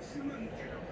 すまんけど